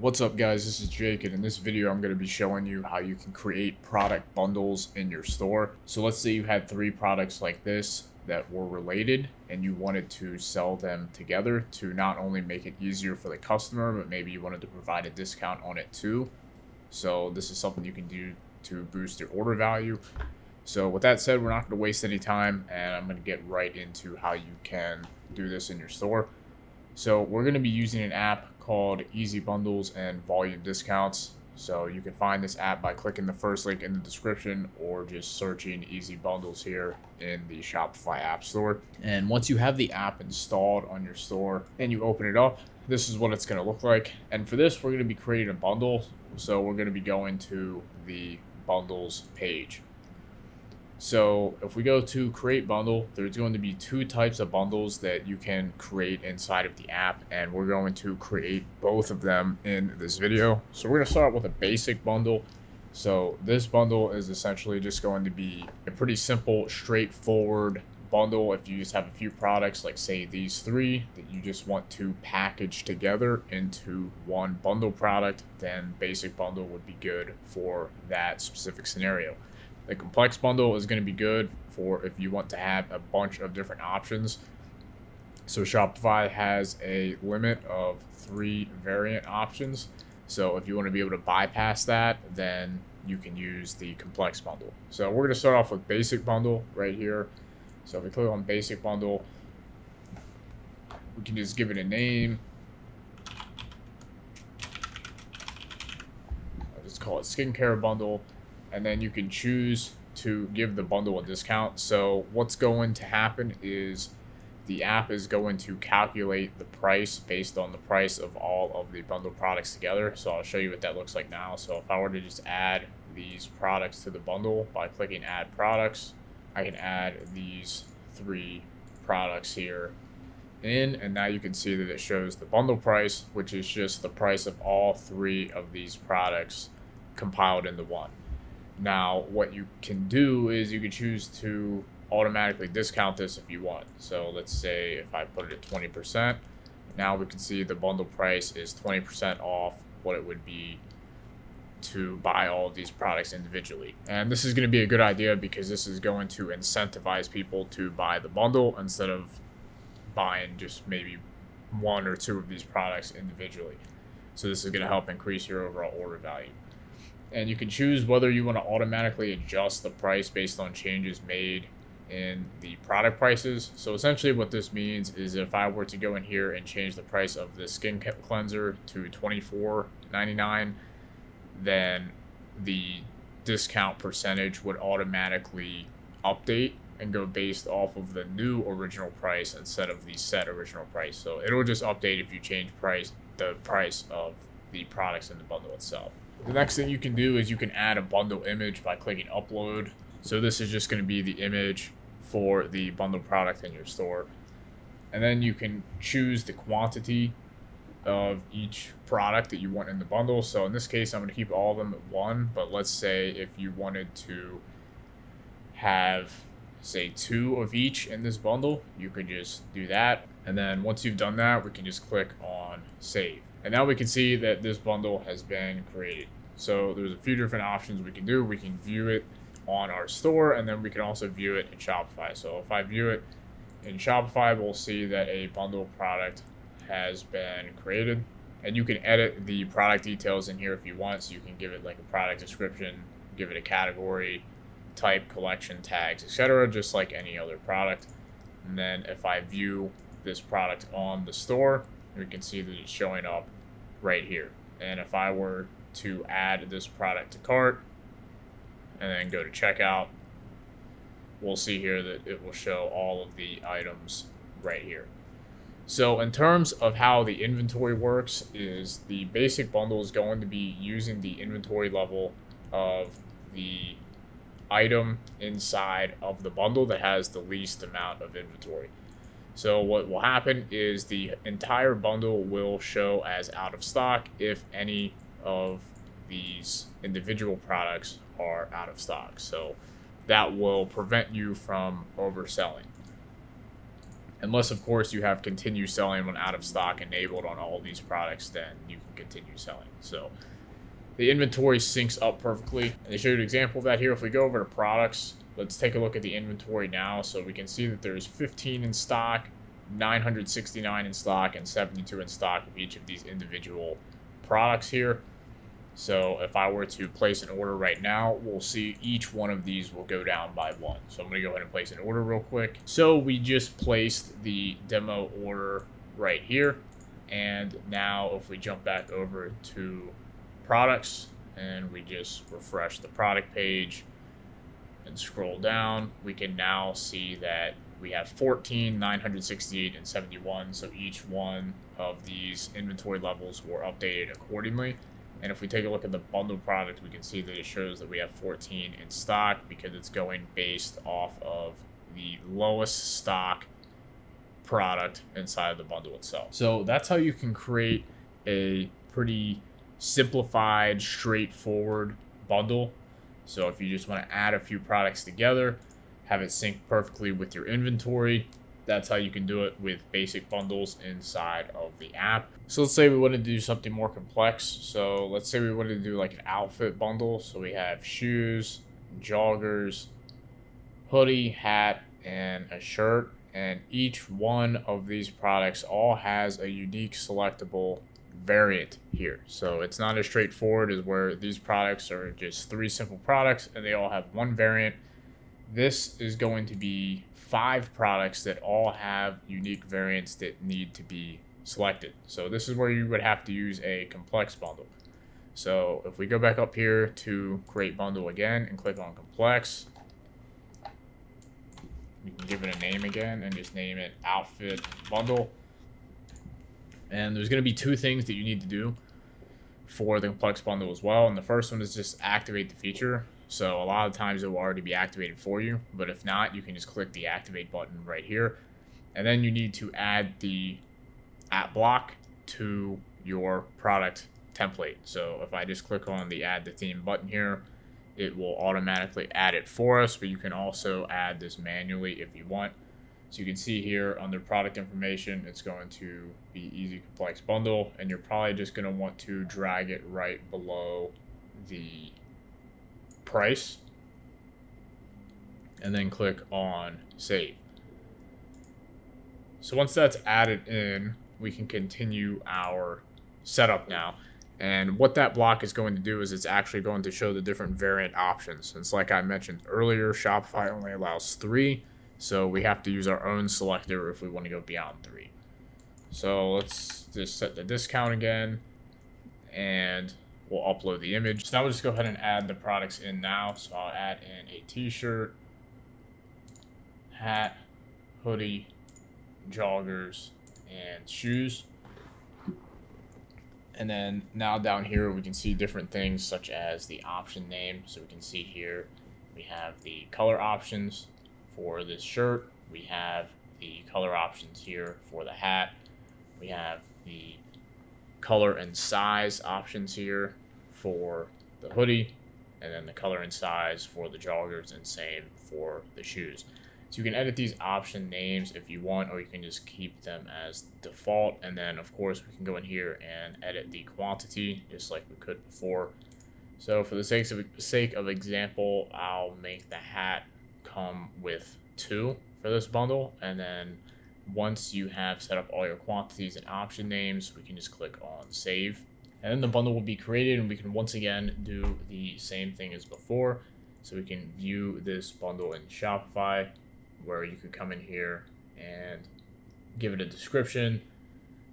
What's up guys, this is Jake and in this video I'm going to be showing you how you can create product bundles in your store. So let's say you had three products like this that were related and you wanted to sell them together to not only make it easier for the customer but maybe you wanted to provide a discount on it too. So this is something you can do to boost your order value. So with that said, we're not going to waste any time and I'm going to get right into how you can do this in your store. So we're going to be using an app called EZ Bundles and Volume Discounts. So you can find this app by clicking the first link in the description or just searching EZ Bundles here in the Shopify App Store. And once you have the app installed on your store and you open it up, this is what it's going to look like. And for this, we're going to be creating a bundle. So we're going to be going to the bundles page. So if we go to create bundle, there's going to be two types of bundles that you can create inside of the app and we're going to create both of them in this video. So we're going to start with a basic bundle. So this bundle is essentially just going to be a pretty simple, straightforward bundle if you just have a few products like say these three that you just want to package together into one bundle product then basic bundle would be good for that specific scenario the complex bundle is going to be good for if you want to have a bunch of different options. So Shopify has a limit of three variant options. So if you want to be able to bypass that, then you can use the complex bundle. So we're going to start off with basic bundle right here. So if we click on basic bundle, we can just give it a name. I'll just call it skincare bundle and then you can choose to give the bundle a discount. So what's going to happen is the app is going to calculate the price based on the price of all of the bundle products together. So I'll show you what that looks like now. So if I were to just add these products to the bundle by clicking add products, I can add these three products here in and now you can see that it shows the bundle price which is just the price of all three of these products compiled into one. Now, what you can do is you can choose to automatically discount this if you want. So let's say if I put it at 20%, now we can see the bundle price is 20% off what it would be to buy all these products individually. And this is going to be a good idea because this is going to incentivize people to buy the bundle instead of buying just maybe one or two of these products individually. So this is going to help increase your overall order value and you can choose whether you want to automatically adjust the price based on changes made in the product prices. So essentially what this means is if I were to go in here and change the price of the skin cleanser to $24.99, then the discount percentage would automatically update and go based off of the new original price instead of the set original price. So it'll just update if you change price the price of the products in the bundle itself. The next thing you can do is you can add a bundle image by clicking upload. So this is just going to be the image for the bundle product in your store. And then you can choose the quantity of each product that you want in the bundle. So in this case, I'm going to keep all of them at one. But let's say if you wanted to have, say, two of each in this bundle, you could just do that. And then once you've done that, we can just click on save. And now we can see that this bundle has been created. So there's a few different options we can do. We can view it on our store and then we can also view it in Shopify. So if I view it in Shopify, we'll see that a bundle product has been created. And you can edit the product details in here if you want. So you can give it like a product description, give it a category, type, collection, tags, etc. Just like any other product. And then if I view this product on the store, we can see that it's showing up right here. And if I were to add this product to cart and then go to checkout, we'll see here that it will show all of the items right here. So in terms of how the inventory works is the basic bundle is going to be using the inventory level of the item inside of the bundle that has the least amount of inventory. So what will happen is the entire bundle will show as out of stock if any of these individual products are out of stock. So that will prevent you from overselling. Unless, of course, you have continue selling when out of stock enabled on all these products, then you can continue selling. So the inventory syncs up perfectly. And they show you an example of that here. If we go over to products, let's take a look at the inventory now. So we can see that there's 15 in stock, 969 in stock, and 72 in stock of each of these individual products here. So if I were to place an order right now, we'll see each one of these will go down by one. So I'm going to go ahead and place an order real quick. So we just placed the demo order right here. And now if we jump back over to products and we just refresh the product page and scroll down, we can now see that we have 14, 968, and 71. So each one of these inventory levels were updated accordingly. And if we take a look at the bundle product, we can see that it shows that we have 14 in stock because it's going based off of the lowest stock product inside of the bundle itself. So that's how you can create a pretty simplified, straightforward bundle. So if you just want to add a few products together, have it sync perfectly with your inventory, that's how you can do it with basic bundles inside of the app. So let's say we wanted to do something more complex. So let's say we wanted to do like an outfit bundle. So we have shoes, joggers, hoodie, hat, and a shirt. And each one of these products all has a unique selectable variant here. So it's not as straightforward as where these products are just three simple products and they all have one variant. This is going to be five products that all have unique variants that need to be selected. So this is where you would have to use a complex bundle. So if we go back up here to create bundle again and click on complex, we can give it a name again and just name it outfit bundle. And there's going to be two things that you need to do for the complex bundle as well. And the first one is just activate the feature. So a lot of times it will already be activated for you, but if not, you can just click the activate button right here. And then you need to add the at block to your product template. So if I just click on the add the theme button here, it will automatically add it for us, but you can also add this manually if you want. So you can see here under product information, it's going to be easy complex bundle, and you're probably just going to want to drag it right below the price and then click on save. So once that's added in, we can continue our setup now. And what that block is going to do is it's actually going to show the different variant options. It's like I mentioned earlier, Shopify only allows three, so we have to use our own selector if we want to go beyond three. So let's just set the discount again, and we'll upload the image. So now we'll just go ahead and add the products in now. So I'll add in a t-shirt, hat, hoodie, joggers, and shoes. And then now down here we can see different things such as the option name. So we can see here we have the color options for this shirt. We have the color options here for the hat. We have the color and size options here for the hoodie, and then the color and size for the joggers, and same for the shoes. So you can edit these option names if you want, or you can just keep them as default. And then, of course, we can go in here and edit the quantity, just like we could before. So for the sake of, sake of example, I'll make the hat come with two for this bundle. And then once you have set up all your quantities and option names, we can just click on save. And then the bundle will be created and we can once again do the same thing as before. So we can view this bundle in Shopify where you could come in here and give it a description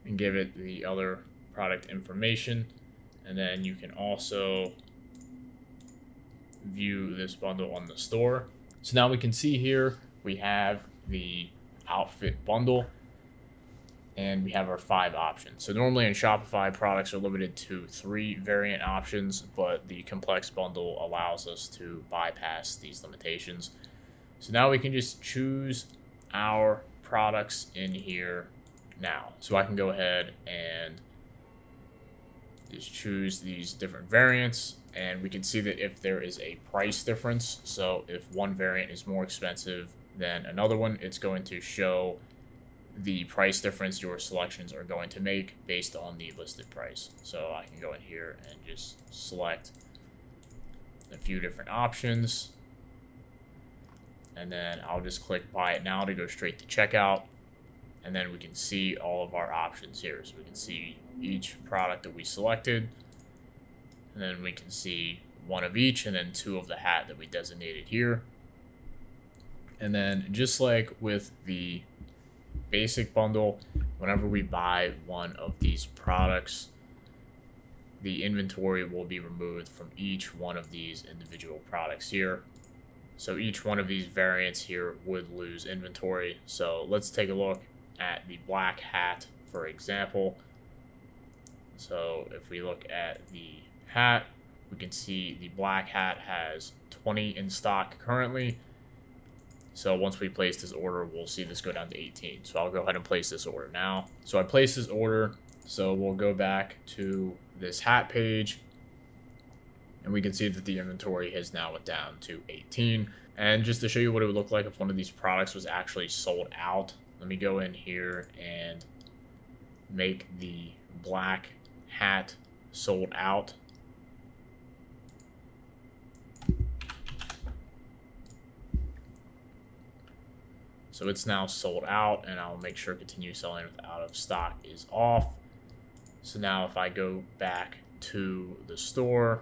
and give it the other product information. And then you can also view this bundle on the store. So now we can see here we have the outfit bundle and we have our five options. So normally in Shopify, products are limited to three variant options, but the complex bundle allows us to bypass these limitations. So now we can just choose our products in here now. So I can go ahead and just choose these different variants and we can see that if there is a price difference, so if one variant is more expensive than another one, it's going to show the price difference your selections are going to make based on the listed price. So I can go in here and just select a few different options. And then I'll just click buy it now to go straight to checkout. And then we can see all of our options here. So we can see each product that we selected. And then we can see one of each and then two of the hat that we designated here. And then just like with the basic bundle, whenever we buy one of these products, the inventory will be removed from each one of these individual products here. So each one of these variants here would lose inventory. So let's take a look at the black hat, for example. So if we look at the hat, we can see the black hat has 20 in stock currently. So once we place this order, we'll see this go down to 18. So I'll go ahead and place this order now. So I place this order. So we'll go back to this hat page and we can see that the inventory has now went down to 18. And just to show you what it would look like if one of these products was actually sold out, let me go in here and make the black hat sold out. So it's now sold out and I'll make sure continue selling with out of stock is off. So now if I go back to the store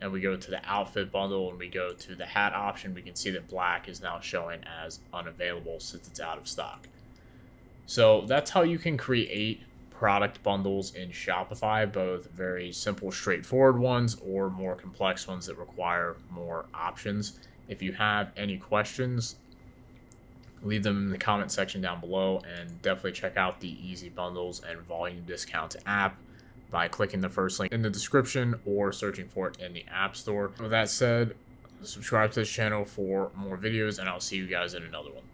and we go to the outfit bundle and we go to the hat option, we can see that black is now showing as unavailable since it's out of stock. So that's how you can create product bundles in Shopify, both very simple, straightforward ones or more complex ones that require more options. If you have any questions, leave them in the comment section down below and definitely check out the EZ bundles and volume discounts app by clicking the first link in the description or searching for it in the app store with that said subscribe to this channel for more videos and i'll see you guys in another one